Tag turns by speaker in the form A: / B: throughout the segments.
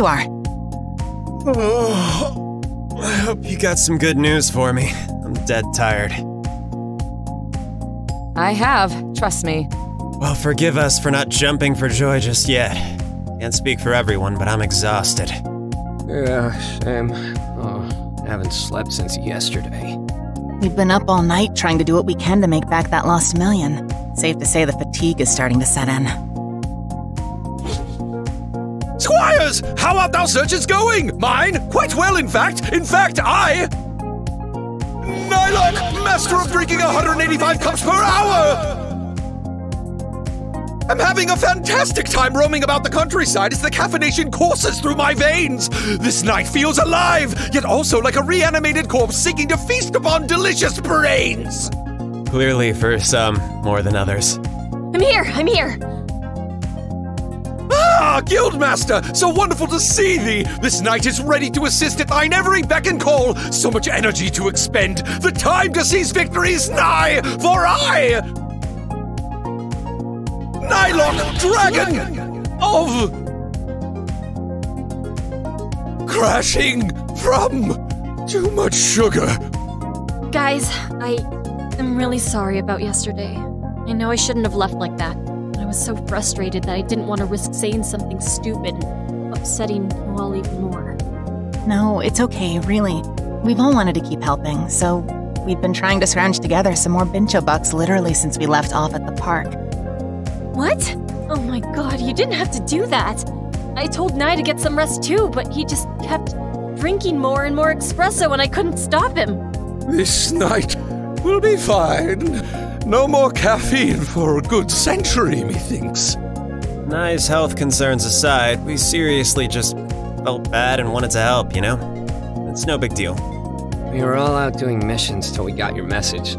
A: here you are.
B: Oh, I hope you got some good news for me. I'm dead tired.
C: I have, trust me.
B: Well, forgive us for not jumping for joy just yet. Can't speak for everyone, but I'm exhausted.
D: Yeah, same. Oh, I haven't slept since yesterday.
A: We've been up all night trying to do what we can to make back that lost million. Safe to say the fatigue is starting to set in.
E: Squires, how art thou searches going? Mine? Quite well, in fact. In fact, I. Nylon, master of drinking 185 cups per hour! I'm having a fantastic time roaming about the countryside as the caffeination courses through my veins. This night feels alive, yet also like a reanimated corpse seeking to feast upon delicious brains.
B: Clearly, for some, more than others.
F: I'm here, I'm here.
E: Ah, Guildmaster, so wonderful to see thee! This knight is ready to assist at thine every beck and call. So much energy to expend. The time to seize victory is nigh, for I, Nylon Dragon of crashing from too much sugar.
F: Guys, I am really sorry about yesterday. I know I shouldn't have left like that. I was so frustrated that I didn't want to risk saying something stupid and upsetting you all even more.
A: No, it's okay, really. We've all wanted to keep helping, so we've been trying to scrounge together some more Bincho bucks literally since we left off at the park.
F: What? Oh my god, you didn't have to do that. I told Nye to get some rest too, but he just kept drinking more and more espresso and I couldn't stop him.
E: This knight will be fine. No more caffeine for a good century, methinks.
B: Nice health concerns aside, we seriously just felt bad and wanted to help, you know? It's no big deal.
D: We were all out doing missions till we got your message.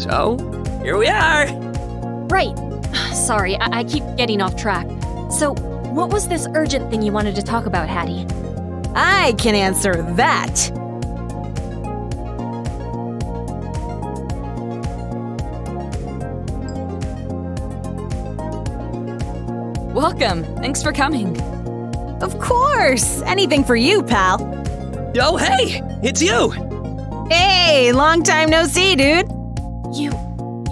D: So, here we are!
F: Right. Sorry, I, I keep getting off track. So, what was this urgent thing you wanted to talk about, Hattie?
G: I can answer that.
C: Welcome. Thanks for coming.
G: Of course. Anything for you, pal.
D: Oh, hey! It's you!
G: Hey, long time no see, dude.
F: You.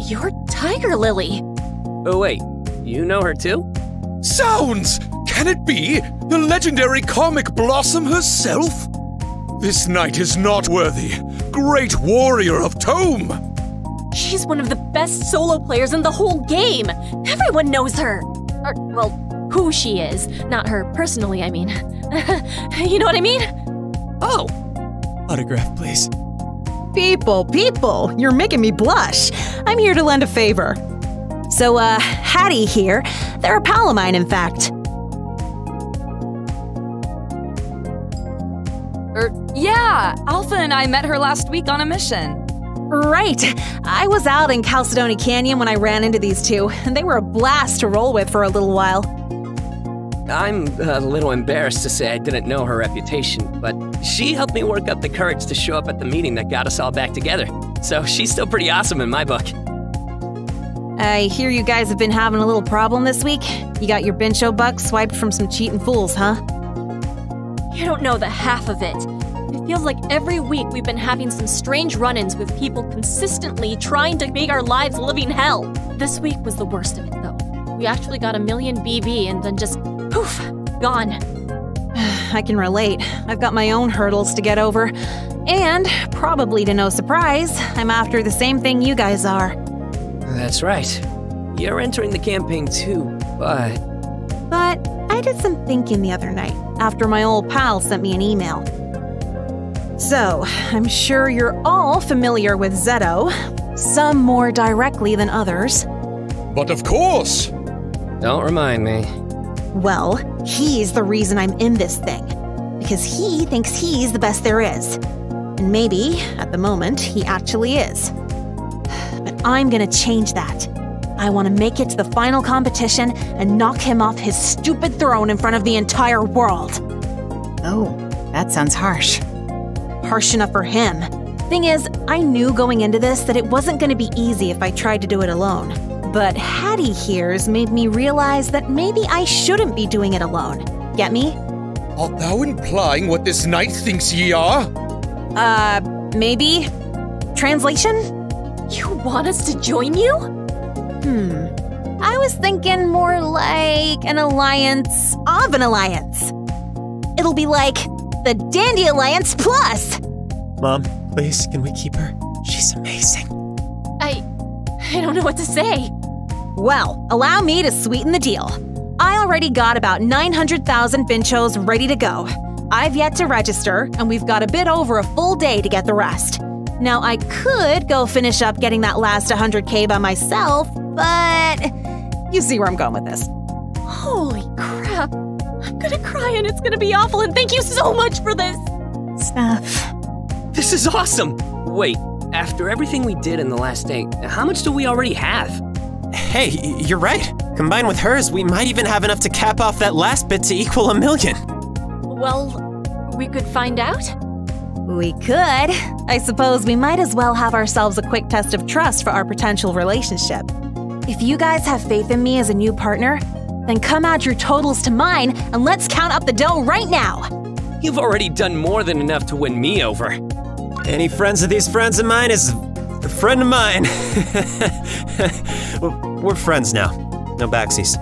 F: You're Tigerlily.
D: Oh, wait. You know her too?
E: Sounds! Can it be the legendary Karmic Blossom herself? This knight is not worthy. Great warrior of Tome!
F: She's one of the best solo players in the whole game. Everyone knows her. Or, well, who she is. Not her personally, I mean. you know what I mean?
D: Oh!
B: Autograph, please.
G: People, people, you're making me blush. I'm here to lend a favor. So, uh, Hattie here. They're a pal of mine, in fact.
C: Er, yeah, Alpha and I met her last week on a mission.
G: Right. I was out in Chalcedony Canyon when I ran into these two, and they were a blast to roll with for a little while.
D: I'm a little embarrassed to say I didn't know her reputation, but she helped me work up the courage to show up at the meeting that got us all back together. So she's still pretty awesome in my book.
G: I hear you guys have been having a little problem this week. You got your Bincho bucks swiped from some cheating fools, huh?
F: You don't know the half of it. Feels like every week we've been having some strange run ins with people consistently trying to make our lives living hell. This week was the worst of it, though. We actually got a million BB and then just poof, gone.
G: I can relate. I've got my own hurdles to get over. And, probably to no surprise, I'm after the same thing you guys are.
D: That's right. You're entering the campaign too, but.
G: But I did some thinking the other night after my old pal sent me an email. So, I'm sure you're all familiar with Zeto, some more directly than others.
E: But of course!
D: Don't remind me.
G: Well, he's the reason I'm in this thing. Because he thinks he's the best there is. And maybe, at the moment, he actually is. But I'm gonna change that. I want to make it to the final competition and knock him off his stupid throne in front of the entire world.
A: Oh, that sounds harsh.
G: Harsh enough for him. Thing is, I knew going into this that it wasn't going to be easy if I tried to do it alone. But Hattie here's made me realize that maybe I shouldn't be doing it alone. Get me?
E: Art thou implying what this knight thinks ye are?
G: Uh, maybe? Translation?
F: You want us to join you?
G: Hmm. I was thinking more like an alliance of an alliance. It'll be like the Dandy Alliance Plus.
B: Mom, please, can we keep her? She's amazing.
F: I. I don't know what to say.
G: Well, allow me to sweeten the deal. I already got about 900,000 Binchos ready to go. I've yet to register, and we've got a bit over a full day to get the rest. Now, I could go finish up getting that last 100k by myself, but you see where I'm going with this.
F: Holy crap. I'm gonna cry and it's gonna be awful, and thank you so much for this.
A: Steph.
D: This is awesome! Wait, after everything we did in the last day, how much do we already have?
B: Hey, you're right. Combined with hers, we might even have enough to cap off that last bit to equal a million.
F: Well, we could find out?
G: We could. I suppose we might as well have ourselves a quick test of trust for our potential relationship. If you guys have faith in me as a new partner, then come add your totals to mine and let's count up the dough right now.
D: You've already done more than enough to win me over.
B: Any friends of these friends of mine is a friend of mine. We're friends now. No backsies.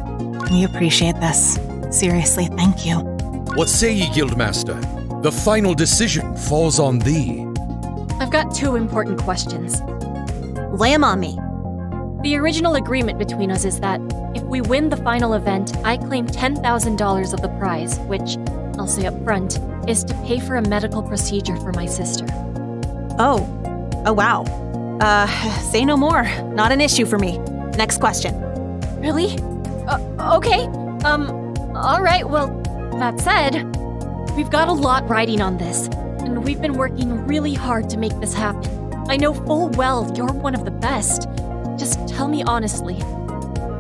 A: We appreciate this. Seriously, thank you.
E: What say ye, Guildmaster? The final decision falls on thee.
F: I've got two important questions.
G: Lay 'em on me.
F: The original agreement between us is that if we win the final event, I claim $10,000 of the prize, which, I'll say up front, is to pay for a medical procedure for my sister.
G: Oh. Oh, wow. Uh, say no more. Not an issue for me. Next question.
F: Really? Uh, okay. Um, alright, well, that said, we've got a lot riding on this, and we've been working really hard to make this happen. I know full well you're one of the best. Tell me honestly,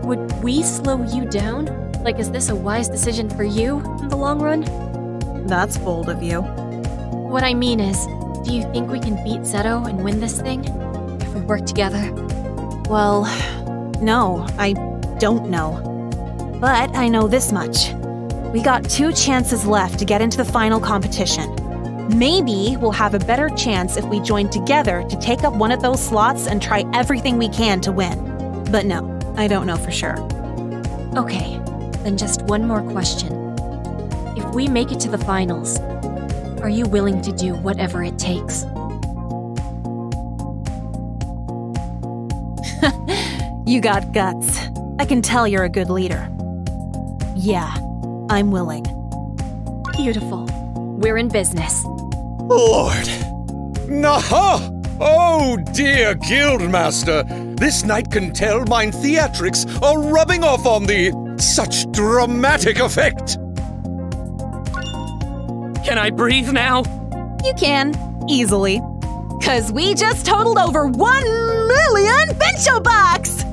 F: would we slow you down? Like, is this a wise decision for you in the long run?
G: That's bold of you.
F: What I mean is, do you think we can beat Zeto and win this thing? If we work together?
G: Well, no, I don't know. But I know this much. We got two chances left to get into the final competition. Maybe we'll have a better chance if we join together to take up one of those slots and try everything we can to win. But no, I don't know for sure.
F: Okay, then just one more question. If we make it to the finals, are you willing to do whatever it takes?
G: You got guts. I can tell you're a good leader. Yeah, I'm willing.
F: Beautiful. We're in business.
E: Lord! Naha! Oh dear Guildmaster, this knight can tell mine theatrics are rubbing off on thee. Such dramatic effect!
D: Can I breathe now?
G: You can, easily. Cause we just totaled over one million Bincho bucks!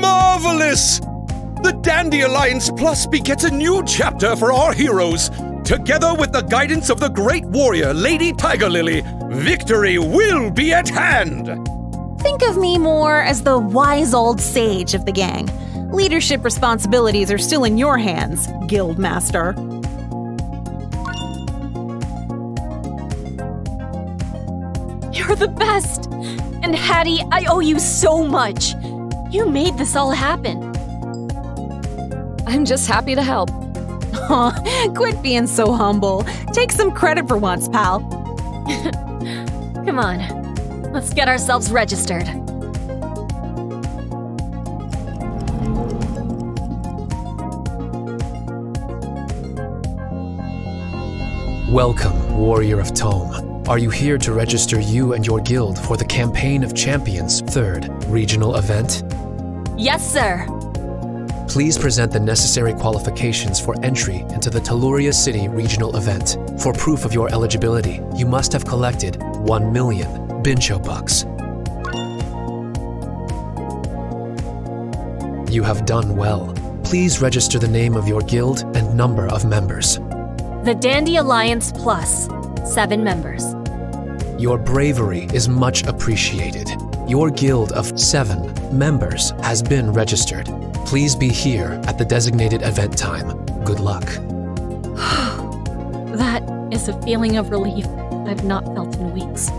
E: Marvelous! The Dandy Alliance Plus begets a new chapter for our heroes. Together with the guidance of the great warrior, Lady Tigerlily, victory will be at hand!
G: Think of me more as the wise old sage of the gang. Leadership responsibilities are still in your hands, Guildmaster.
F: You're the best! And Hattie, I owe you so much! You made this all happen.
C: I'm just happy to help.
G: Aw, quit being so humble. Take some credit for once, pal.
F: Come on, let's get ourselves registered.
H: Welcome, Warrior of Tome. Are you here to register you and your guild for the Campaign of Champions third regional event?
F: Yes, sir.
H: Please present the necessary qualifications for entry into the Telluria City regional event. For proof of your eligibility, you must have collected 1 million Bincho bucks. You have done well. Please register the name of your guild and number of members.
F: The Dandy Alliance Plus, seven members.
H: Your bravery is much appreciated. Your guild of seven members has been registered. Please be here at the designated event time. Good luck.
F: that is a feeling of relief I've not felt in weeks.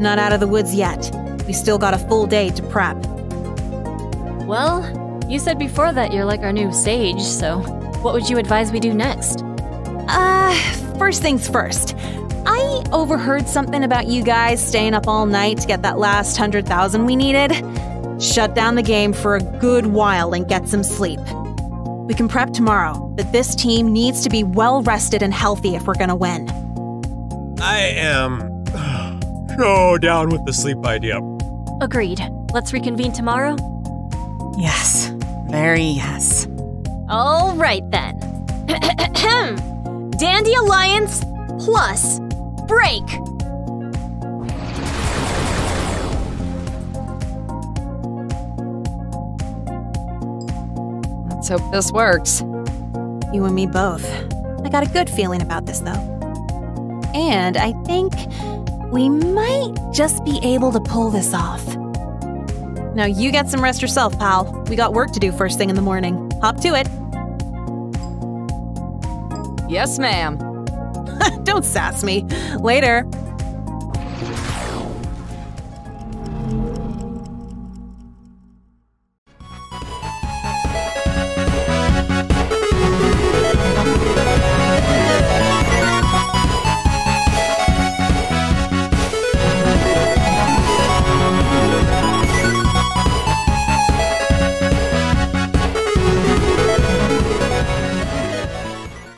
G: Not out of the woods yet. We still got a full day to prep.
F: Well, you said before that you're like our new sage, so what would you advise we do next?
G: Uh, first things first. I overheard something about you guys staying up all night to get that last hundred thousand we needed. Shut down the game for a good while and get some sleep. We can prep tomorrow, but this team needs to be well rested and healthy if we're gonna win.
B: I am so down with the sleep idea.
F: Agreed. Let's reconvene tomorrow?
A: Yes, very yes.
F: All right then. Dandy Alliance plus break.
C: Let's hope this works.
G: You and me both. I got a good feeling about this, though. And I think we might just be able to pull this off. Now, you get some rest yourself, pal. We got work to do first thing in the morning. Hop to it.
C: Yes, ma'am.
G: Don't sass me. Later.